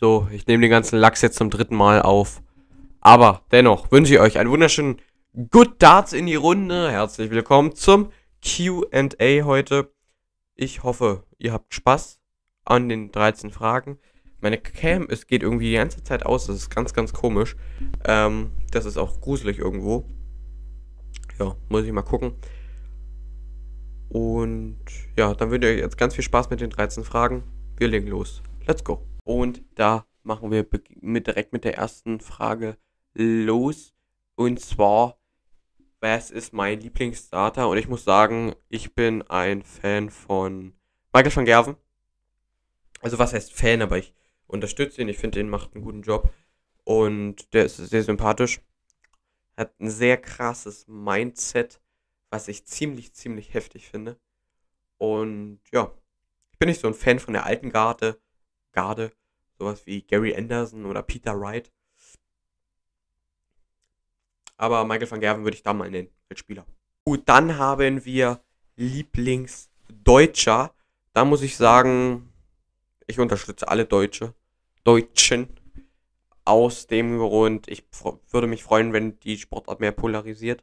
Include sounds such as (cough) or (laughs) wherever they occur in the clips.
So, ich nehme den ganzen Lachs jetzt zum dritten Mal auf. Aber dennoch wünsche ich euch einen wunderschönen Good Darts in die Runde. Herzlich willkommen zum QA heute. Ich hoffe, ihr habt Spaß an den 13 Fragen. Meine Cam, es geht irgendwie die ganze Zeit aus. Das ist ganz, ganz komisch. Ähm, das ist auch gruselig irgendwo. Ja, muss ich mal gucken. Und ja, dann wünsche ich euch jetzt ganz viel Spaß mit den 13 Fragen. Wir legen los. Let's go. Und da machen wir mit, direkt mit der ersten Frage los. Und zwar, was ist mein Lieblingsstarter? Und ich muss sagen, ich bin ein Fan von Michael van Gerven. Also was heißt Fan, aber ich unterstütze ihn. Ich finde, den macht einen guten Job. Und der ist sehr sympathisch. Hat ein sehr krasses Mindset, was ich ziemlich, ziemlich heftig finde. Und ja, ich bin nicht so ein Fan von der alten Garde. Garde. Sowas wie Gary Anderson oder Peter Wright. Aber Michael van Gerven würde ich da mal nennen, als Spieler. Gut, dann haben wir Lieblingsdeutscher. Da muss ich sagen, ich unterstütze alle Deutsche. Deutschen. Aus dem Grund, ich würde mich freuen, wenn die Sportart mehr polarisiert.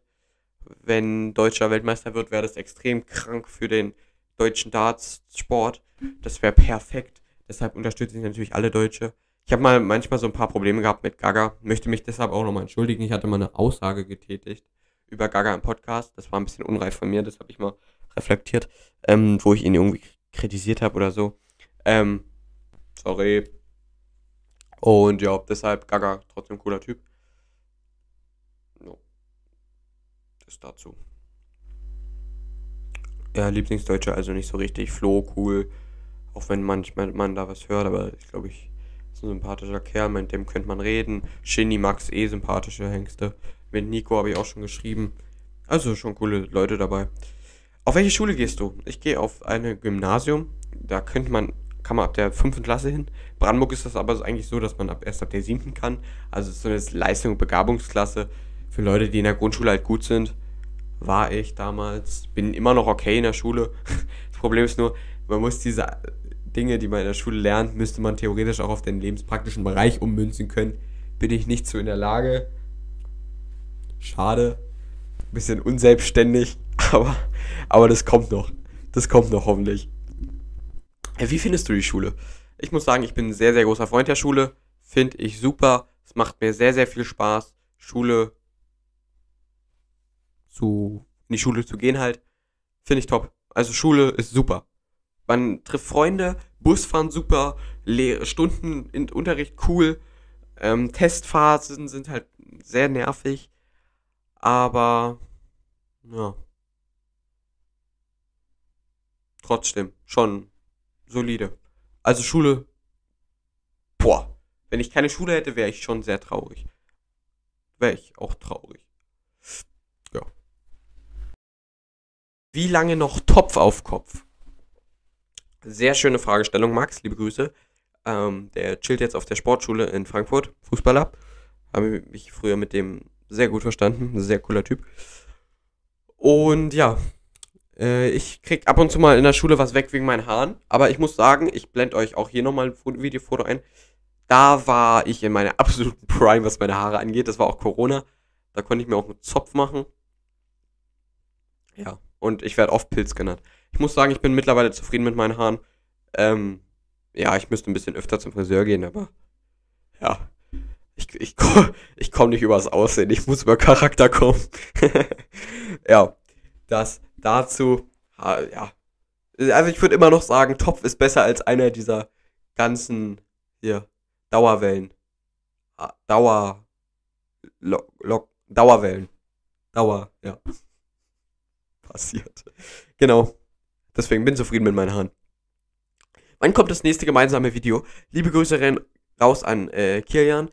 Wenn deutscher Weltmeister wird, wäre das extrem krank für den deutschen Darts-Sport. Das wäre perfekt. Deshalb unterstütze ich natürlich alle Deutsche. Ich habe mal manchmal so ein paar Probleme gehabt mit Gaga. Möchte mich deshalb auch nochmal entschuldigen. Ich hatte mal eine Aussage getätigt über Gaga im Podcast. Das war ein bisschen unreif von mir. Das habe ich mal reflektiert, ähm, wo ich ihn irgendwie kritisiert habe oder so. Ähm, sorry. Und ja, deshalb Gaga trotzdem cooler Typ. No. Das dazu. Ja, Lieblingsdeutscher also nicht so richtig. Flo, cool. Auch wenn manchmal man da was hört, aber ich glaube, ich ist ein sympathischer Kerl, mit dem könnte man reden. Shinny, Max, eh sympathische Hengste. Mit Nico habe ich auch schon geschrieben. Also schon coole Leute dabei. Auf welche Schule gehst du? Ich gehe auf ein Gymnasium. Da könnte man, kann man ab der fünften Klasse hin. Brandenburg ist das aber eigentlich so, dass man ab, erst ab der siebten kann. Also so eine Leistung- und Begabungsklasse für Leute, die in der Grundschule halt gut sind. War ich damals. Bin immer noch okay in der Schule. (laughs) Das Problem ist nur, man muss diese Dinge, die man in der Schule lernt, müsste man theoretisch auch auf den lebenspraktischen Bereich ummünzen können. Bin ich nicht so in der Lage. Schade. Bisschen unselbstständig, (laughs) aber, aber das kommt noch. Das kommt noch hoffentlich. Wie findest du die Schule? Ich muss sagen, ich bin ein sehr, sehr großer Freund der Schule. Finde ich super. Es macht mir sehr, sehr viel Spaß, Schule zu, in die Schule zu gehen halt. Finde ich top. Also Schule ist super. Man trifft Freunde, Busfahren super, Le Stunden in Unterricht cool, ähm, Testphasen sind halt sehr nervig, aber ja. Trotzdem, schon solide. Also Schule, boah, wenn ich keine Schule hätte, wäre ich schon sehr traurig. Wäre ich auch traurig. Ja. Wie lange noch Topf auf Kopf? Sehr schöne Fragestellung, Max. Liebe Grüße. Ähm, der chillt jetzt auf der Sportschule in Frankfurt, Fußballer. Habe mich früher mit dem sehr gut verstanden. Sehr cooler Typ. Und ja, äh, ich krieg ab und zu mal in der Schule was weg wegen meinen Haaren. Aber ich muss sagen, ich blende euch auch hier nochmal ein Videofoto ein. Da war ich in meiner (laughs) absoluten Prime, was meine Haare angeht. Das war auch Corona. Da konnte ich mir auch einen Zopf machen. Ja, und ich werde oft Pilz genannt. Ich muss sagen, ich bin mittlerweile zufrieden mit meinen Haaren. Ähm, ja, ich müsste ein bisschen öfter zum Friseur gehen, aber ja. Ich, ich, (laughs) ich komme nicht übers Aussehen, ich muss über Charakter kommen. (laughs) ja, das dazu, ja. Also ich würde immer noch sagen, Topf ist besser als einer dieser ganzen hier Dauerwellen. Dauer Lok, Lok, Dauerwellen. Dauer, ja. (laughs) Passiert. Genau. Deswegen bin ich zufrieden mit meinen Haaren. Wann kommt das nächste gemeinsame Video? Liebe Grüße raus an äh, Kilian.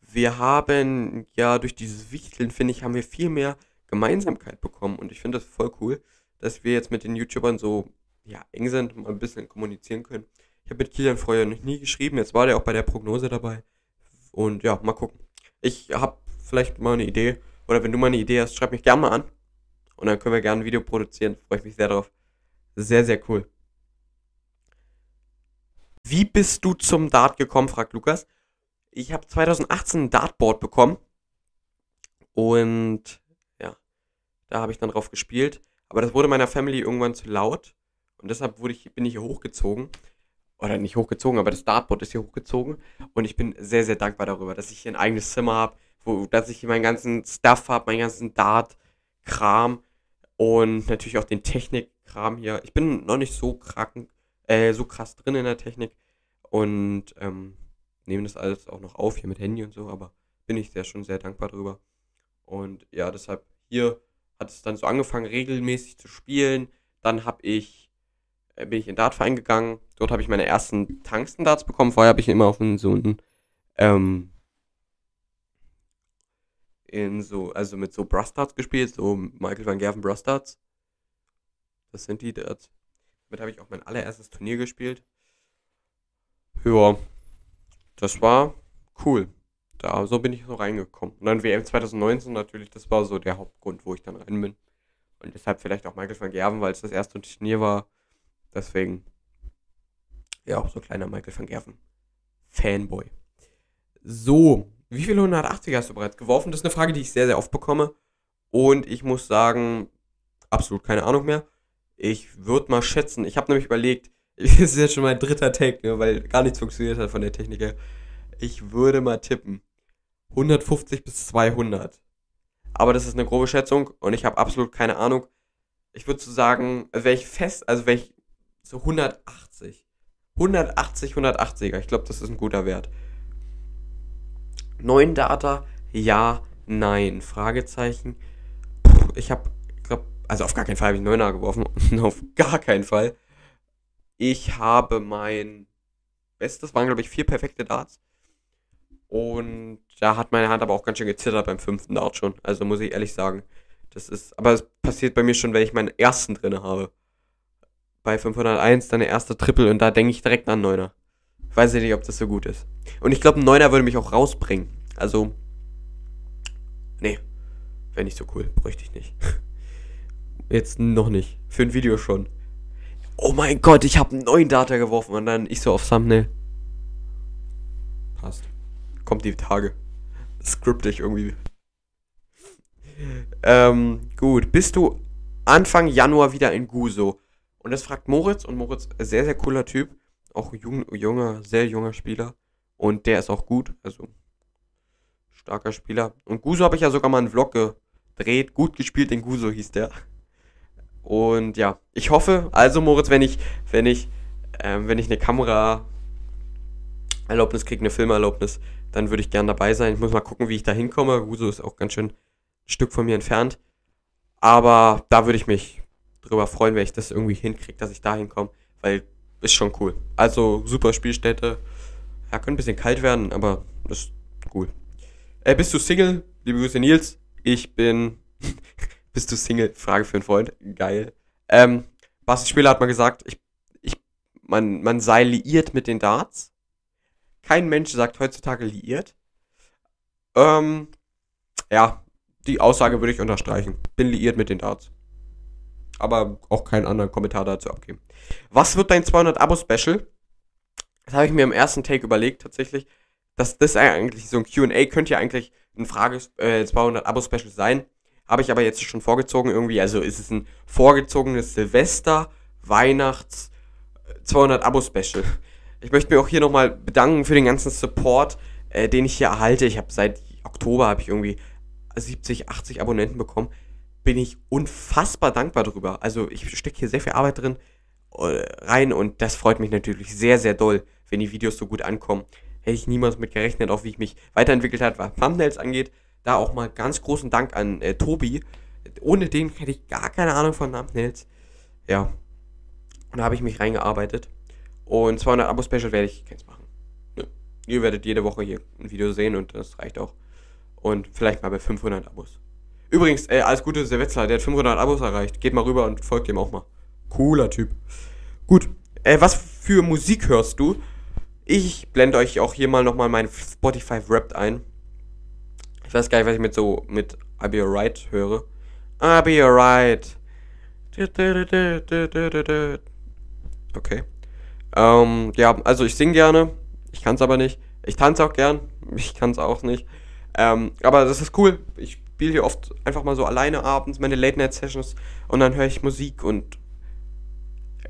Wir haben ja durch dieses Wichteln, finde ich, haben wir viel mehr Gemeinsamkeit bekommen. Und ich finde das voll cool, dass wir jetzt mit den YouTubern so ja, eng sind und mal ein bisschen kommunizieren können. Ich habe mit Kilian vorher noch nie geschrieben. Jetzt war der auch bei der Prognose dabei. Und ja, mal gucken. Ich habe vielleicht mal eine Idee. Oder wenn du mal eine Idee hast, schreib mich gerne mal an. Und dann können wir gerne ein Video produzieren. Freue ich mich sehr drauf. Sehr, sehr cool. Wie bist du zum Dart gekommen, fragt Lukas. Ich habe 2018 ein Dartboard bekommen. Und ja, da habe ich dann drauf gespielt. Aber das wurde meiner Family irgendwann zu laut. Und deshalb wurde ich, bin ich hier hochgezogen. Oder nicht hochgezogen, aber das Dartboard ist hier hochgezogen. Und ich bin sehr, sehr dankbar darüber, dass ich hier ein eigenes Zimmer habe, wo, dass ich hier meinen ganzen Stuff habe, meinen ganzen Dart-Kram und natürlich auch den Technik-Kram hier. Ich bin noch nicht so kraken, äh, so krass drin in der Technik und ähm, nehme das alles auch noch auf hier mit Handy und so, aber bin ich sehr schon sehr dankbar drüber. Und ja, deshalb hier hat es dann so angefangen, regelmäßig zu spielen. Dann habe ich, äh, bin ich in den Dartverein gegangen. Dort habe ich meine ersten Tungsten-Darts bekommen. Vorher habe ich immer auf so einen, ähm, in so, also mit so Brustards gespielt, so Michael van Gerven Brustards. Das sind die Darts. Damit habe ich auch mein allererstes Turnier gespielt. Ja, das war cool. Da, so bin ich so reingekommen. Und dann WM 2019 natürlich, das war so der Hauptgrund, wo ich dann rein bin. Und deshalb vielleicht auch Michael van Gerven, weil es das erste Turnier war. Deswegen, ja, auch so kleiner Michael van Gerven. Fanboy. So, wie viele 180er hast du bereits geworfen? Das ist eine Frage, die ich sehr, sehr oft bekomme. Und ich muss sagen, absolut keine Ahnung mehr. Ich würde mal schätzen, ich habe nämlich überlegt, (laughs) das ist jetzt schon mein dritter Take, ne, weil gar nichts funktioniert hat von der Technik her. Ich würde mal tippen. 150 bis 200. Aber das ist eine grobe Schätzung und ich habe absolut keine Ahnung. Ich würde so sagen, wäre ich fest, also wäre ich so 180. 180, 180er. Ich glaube, das ist ein guter Wert. 9 Data, ja, nein. Fragezeichen. Puh, ich habe, also auf gar keinen Fall habe ich 9er geworfen. (laughs) auf gar keinen Fall. Ich habe mein Bestes, waren glaube ich vier perfekte Darts. Und da hat meine Hand aber auch ganz schön gezittert beim fünften Dart schon. Also muss ich ehrlich sagen. Das ist, aber es passiert bei mir schon, wenn ich meinen ersten drin habe. Bei 501 dann der erste Triple und da denke ich direkt an Neuner. Weiß ich nicht, ob das so gut ist. Und ich glaube, ein Neuner würde mich auch rausbringen. Also, nee, wäre nicht so cool. Bräuchte ich nicht. (laughs) Jetzt noch nicht. Für ein Video schon. Oh mein Gott, ich habe einen neuen Data geworfen und dann ich so auf Thumbnail. Passt. Kommt die Tage. Skript ich irgendwie. Ähm, gut. Bist du Anfang Januar wieder in Guso? Und das fragt Moritz und Moritz, sehr, sehr cooler Typ auch jung, junger, sehr junger Spieler. Und der ist auch gut, also starker Spieler. Und Guso habe ich ja sogar mal einen Vlog gedreht. Gut gespielt in Guso hieß der. Und ja, ich hoffe, also Moritz, wenn ich, wenn ich, ähm, wenn ich eine Kamera Erlaubnis kriege, eine Filmerlaubnis, dann würde ich gern dabei sein. Ich muss mal gucken, wie ich da hinkomme. Guso ist auch ganz schön ein Stück von mir entfernt. Aber da würde ich mich drüber freuen, wenn ich das irgendwie hinkriege, dass ich da hinkomme. Weil ist schon cool. Also super Spielstätte. Ja, könnte ein bisschen kalt werden, aber ist cool. Äh, bist du Single? Liebe Grüße Nils. Ich bin. Bist du Single? Frage für einen Freund. Geil. Ähm, Basti Spieler hat mal gesagt, ich, ich, man, man sei liiert mit den Darts. Kein Mensch sagt heutzutage liiert. Ähm, ja, die Aussage würde ich unterstreichen. Bin liiert mit den Darts aber auch keinen anderen Kommentar dazu abgeben. Was wird dein 200 Abo-Special? Das habe ich mir im ersten Take überlegt, tatsächlich. Dass das eigentlich so ein QA könnte ja eigentlich ein Frage äh, 200 Abo-Special sein. Habe ich aber jetzt schon vorgezogen irgendwie. Also ist es ein vorgezogenes Silvester, Weihnachts, 200 Abo-Special. Ich möchte mir auch hier nochmal bedanken für den ganzen Support, äh, den ich hier erhalte. Ich habe seit Oktober habe ich irgendwie 70, 80 Abonnenten bekommen bin ich unfassbar dankbar drüber. Also ich stecke hier sehr viel Arbeit drin äh, rein und das freut mich natürlich sehr, sehr doll, wenn die Videos so gut ankommen. Hätte ich niemals mit gerechnet, auch wie ich mich weiterentwickelt habe, was Thumbnails angeht. Da auch mal ganz großen Dank an äh, Tobi. Ohne den hätte ich gar keine Ahnung von Thumbnails. Ja. Und da habe ich mich reingearbeitet. Und 200 Abo-Special werde ich keins machen. Nö. Ihr werdet jede Woche hier ein Video sehen und das reicht auch. Und vielleicht mal bei 500 Abos. Übrigens, äh, alles Gute, der Wetzlar, der hat 500 Abos erreicht. Geht mal rüber und folgt dem auch mal. Cooler Typ. Gut, äh, was für Musik hörst du? Ich blende euch auch hier mal nochmal mein Spotify Wrapped ein. Ich weiß gar nicht, was ich mit so mit I'll Be Alright höre. I'll Be Alright. Okay. Ähm, ja, also ich singe gerne. Ich kann es aber nicht. Ich tanze auch gern. (laughs) Ich kann es auch nicht. Ähm, aber das ist cool. Ich spiele hier oft einfach mal so alleine abends meine Late-Night-Sessions und dann höre ich Musik und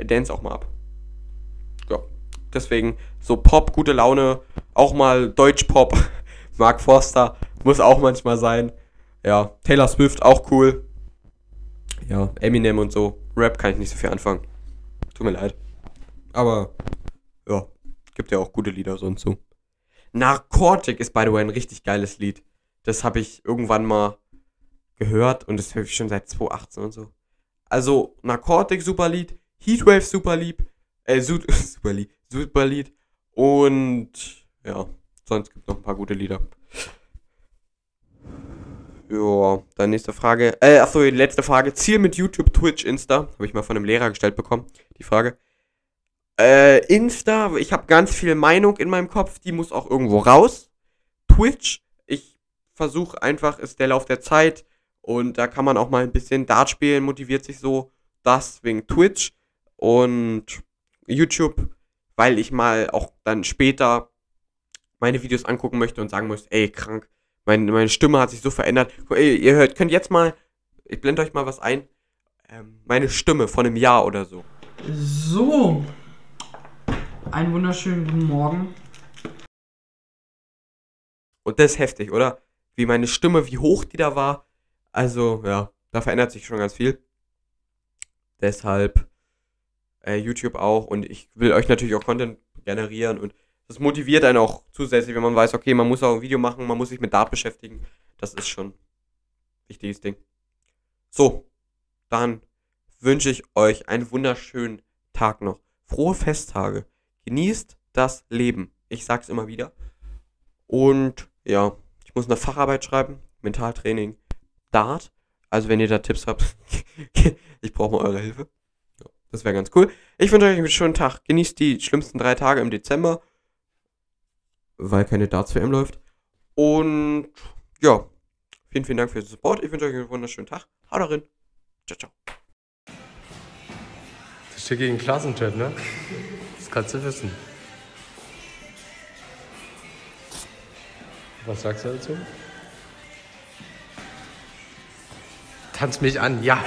dance auch mal ab. Ja, deswegen so Pop, gute Laune, auch mal Deutsch-Pop. (laughs) Mark Forster muss auch manchmal sein. Ja, Taylor Swift auch cool. Ja, Eminem und so. Rap kann ich nicht so viel anfangen. Tut mir leid. Aber, ja, gibt ja auch gute Lieder sonst so. Narcotic ist, by the way, ein richtig geiles Lied. Das habe ich irgendwann mal gehört und das höre ich schon seit 2018 und so. Also, Narcotic, super Lied. Heatwave, super lieb. Äh, su (laughs) super Lied. Super Lied. Und, ja, sonst gibt es noch ein paar gute Lieder. Ja, dann nächste Frage. Äh, achso, die letzte Frage. Ziel mit YouTube, Twitch, Insta. Habe ich mal von einem Lehrer gestellt bekommen, die Frage. Äh, Insta, ich habe ganz viel Meinung in meinem Kopf, die muss auch irgendwo raus. Twitch, ich versuche einfach, ist der Lauf der Zeit und da kann man auch mal ein bisschen Dart spielen, motiviert sich so. Das wegen Twitch und YouTube, weil ich mal auch dann später meine Videos angucken möchte und sagen muss, ey, krank, meine, meine Stimme hat sich so verändert. Ey, ihr hört, könnt jetzt mal, ich blende euch mal was ein, ähm, meine Stimme von einem Jahr oder so. So, einen wunderschönen guten Morgen. Und das ist heftig, oder? Wie meine Stimme, wie hoch die da war. Also, ja, da verändert sich schon ganz viel. Deshalb äh, YouTube auch. Und ich will euch natürlich auch Content generieren und das motiviert einen auch zusätzlich, wenn man weiß, okay, man muss auch ein Video machen, man muss sich mit Dart beschäftigen. Das ist schon ein wichtiges Ding. So, dann wünsche ich euch einen wunderschönen Tag noch. Frohe Festtage. Genießt das Leben. Ich sag's immer wieder. Und ja, ich muss eine Facharbeit schreiben. Mentaltraining. Dart. Also wenn ihr da Tipps habt, (laughs) ich brauche mal eure Hilfe. Das wäre ganz cool. Ich wünsche euch einen schönen Tag. Genießt die schlimmsten drei Tage im Dezember weil keine Darts-WM läuft. Und ja, vielen, vielen Dank für den Support. Ich wünsche euch einen wunderschönen Tag. Haut rein. Ciao, ciao. Das steht gegen Klassenchat, ne? Das kannst du wissen. Was sagst du dazu? Tanz mich an, ja.